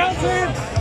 안 녕.